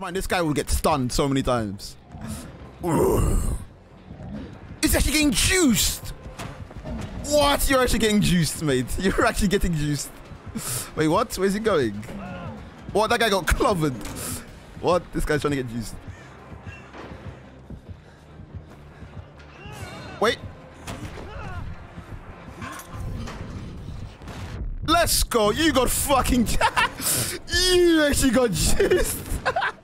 Man, this guy will get stunned so many times. It's actually getting juiced. What? You're actually getting juiced, mate. You're actually getting juiced. Wait, what? Where's he going? What? That guy got clobbered. What? This guy's trying to get juiced. Wait. Let's go. You got fucking... you actually got juiced.